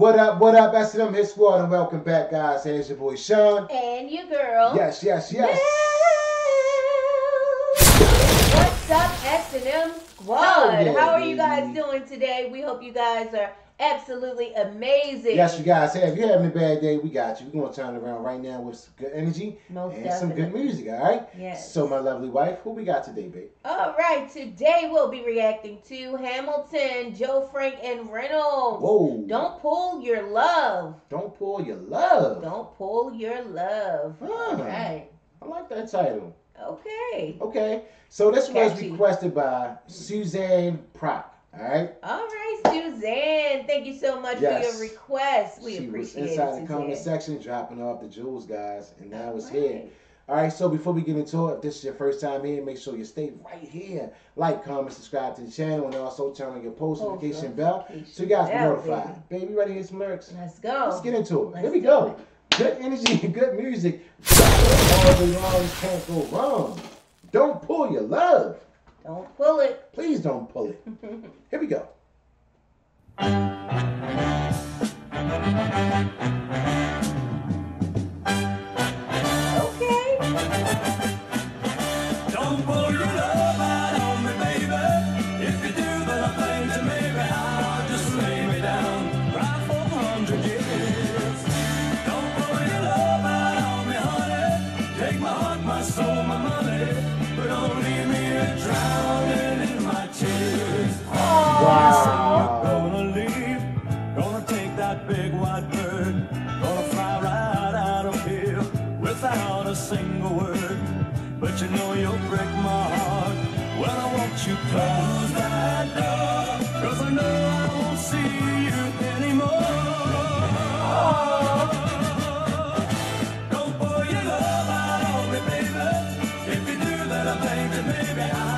What up, what up, S&M Hit Squad, and welcome back, guys. Here's your boy Shawn. And your girl. Yes, yes, yes. What's up, S&M Squad? Oh, yeah, How are you guys doing today? We hope you guys are absolutely amazing. Yes, you guys. Hey, if you're having a bad day, we got you. We're going to turn around right now with some good energy Most and definitely. some good music, all right? Yes. So, my lovely wife, who we got today, babe? All right, today we'll be reacting to Hamilton, Joe Frank, and Reynolds. Whoa. Don't pull your love. Don't pull your love. Don't pull your love. Ah. All right. I like that title. Okay. Okay. So, this was requested by Suzanne Prock, all right? All right, Suzanne. Thank you so much Yes. for your request. We she was inside it. the comment section dropping off the jewels, guys, and now it's All here. All right, so before we get into it, if this is your first time here, make sure you stay right here. Like, comment, subscribe to the channel, and also turn on your post Post notification bell so you guys bell, notified. Baby, ready to hear some lyrics? Let's go. Let's get into it. Let's Here we go. it. Good energy and good music. All can't go wrong. Don't pull your love. Don't pull it. Please don't pull it. Here we go. Word. But you know you'll break my heart when I want you close that door. Cause I know I won't see you anymore. Oh, Don't pour your love out on me, baby. If you do, then I think that maybe I'll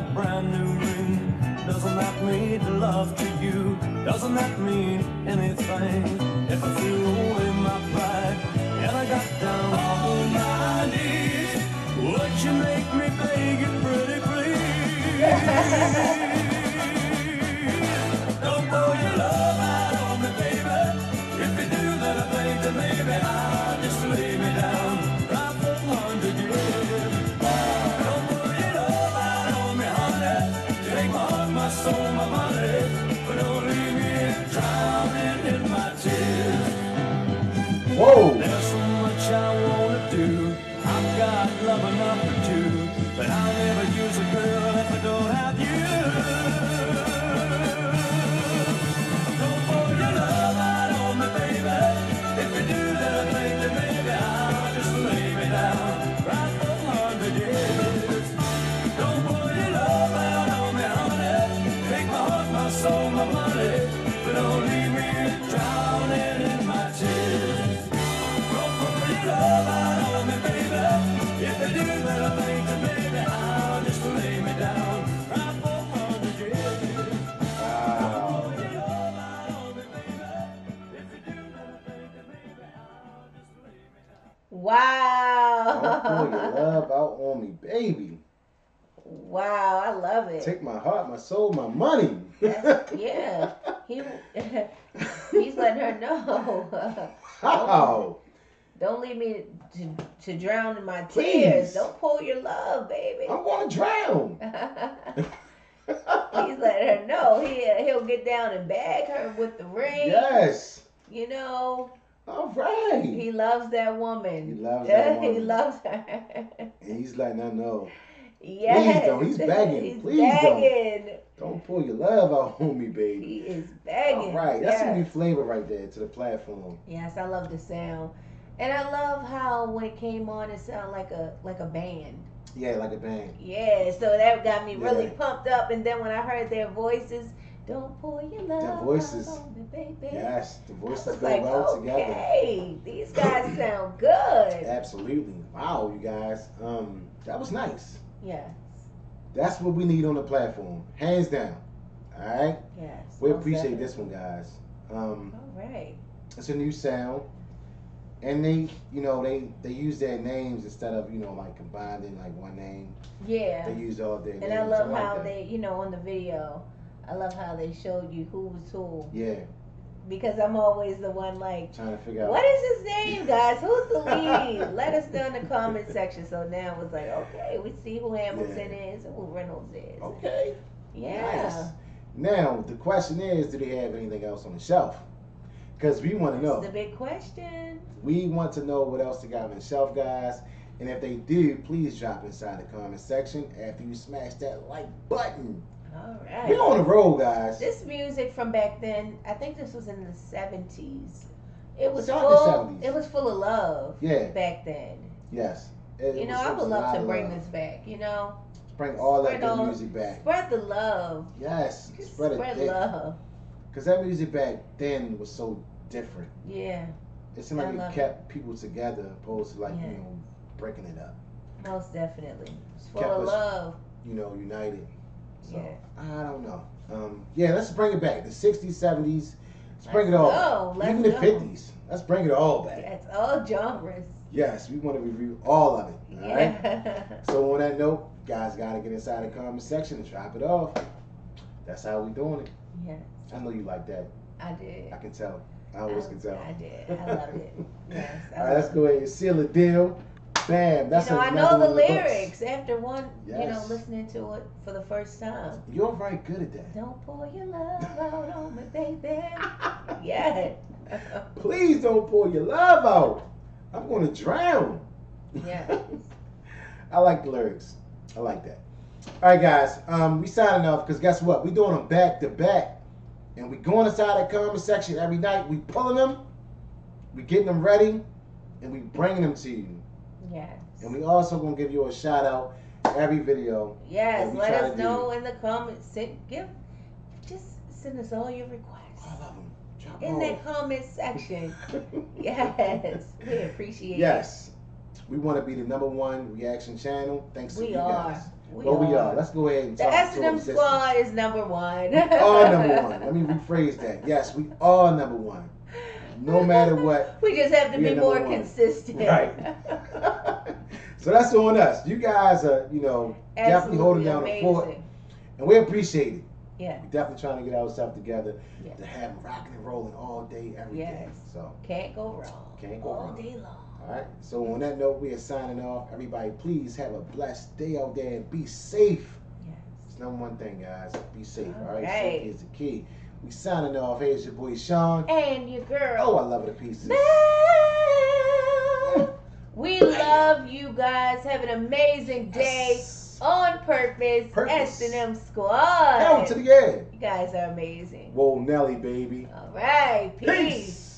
that brand new ring? Doesn't that mean love to you? Doesn't that mean anything? If I threw away my pride and I got down on my knees, would you make me beg you pretty please? Don't pull your love out on me, baby. Wow, I love it. Take my heart, my soul, my money. That's- yeah. He he's letting her know. Wow. Don't leave me to, to drown in my Please. tears. Don't pull your love, baby. I'm going to drown. he's letting her know. He he'll get down and bag her with the ring. Yes. You know, All right. he loves that woman. He loves that woman. he loves her. And he's letting her know. yes. Please don't. He's begging. He's Please don't. begging. Don't pull your love out on me, baby. He is begging. All right. That's yes. some new flavor right there to the platform. Yes, I love the sound, and I love how when it came on, it sounded like a like a band. Yeah, like a band. Yeah, so that got me really pumped up. And then when I heard their voices, don't pull your love The voices. me. Yes, the voices go like, well together. okay, these guys sound good. Absolutely. Wow, you guys. Um, that was nice. Yeah. That's what we need on the platform, hands down. All right, Yes. we appreciate definitely. this one, guys. Um, All right. it's a new sound, and they, you know, they they use their names instead of you know like combining like one name. Yeah. They use all their And names. I love like how that. they, you know, on the video, I love how they showed you who was who. Yeah, Because I'm always the one like, trying to figure out. what is his name, guys? Who's the lead? Let us know in the comment section. So now it's like, okay, we see who Hamilton is and who Reynolds is. Okay. Yeah. Nice. Now the question is, do they have anything else on the shelf? Because we want to That's know. the big question. We want to know what else they got on the shelf, guys. And if they do, please drop inside the comment section after you smash that like button. All We're on the road, guys. This music from back then, I think this was in the 70s. It was the full. 70s. It was full of love Yeah. back then. Yes. It You know, was- I would love to bring love. this back. You know, Bring all that good all- music back. spread the love. Yes. Spread, spread it. love. Because that music back then was so different. Yeah, It seemed like love it kept people together opposed to like, Yeah. you know, breaking it up. most definitely. It's full Kept of us- love. You know, united. So Yeah. I don't know. Um, yeah, let's bring it back. The 60s, 70s. Let's bring it all. go. Let's Even the go. 50s. Let's bring it all back. It's all genres. Yes, we want to review all of it. All right. Yeah. So on that note, guys got to get inside the comment section and drop it off. That's how we doing it. yes, I know you like that. I did. I can tell. I always can tell. I did. I loved it. Yes. I All right, let's loved go ahead and seal the deal. That's you know, I know the lyrics after one, you know, listening to it for the first time. You're very good at that. Don't pour your love out on me, baby. Yeah. Please don't pour your love out. I'm going to drown. yeah. I like the lyrics. I like that. All right, guys. Um, we signing off because guess what? We doing them back to back, and we going inside that comment section every night. We pulling them, we getting them ready, and we bringing them to you. Yes. And we also gonna give you a shout out every video. Yes, let us to do. know in the comments. Send, give, just send us all your requests All of them. Drop in all. that comment section. Yes, we appreciate Yes. We want to be the number one reaction channel. Thanks it. to you are. guys. We well, are. we are. Let's go ahead and the talk S&M them sisters. squad is number one. are number one. Let me rephrase that. Yes, we are number one. No matter what. We just have to be more one. consistent. Right. so that's on us. You guys are, you know, definitely holding down the fort, and we appreciate it. Yeah. We're definitely trying to get ourselves together Yes. to have rocking and rolling all day, every day. Yes. So, Can't go wrong. Can't go all wrong. day long. all right. So on that note, we are signing off. Everybody, please have a blessed day out there and be safe. Yes. It's number one thing, guys. Be safe. All All right. right. Safety is the key. We signing off. Here's your boy Shawn. And your girl. Oh, I love it to pieces. Love you guys. Have an amazing day Yes. on purpose. Purpose. S and M Squad. Hell to the end. You guys are amazing. Whoa, Nelly, baby. All right. Peace. Peace.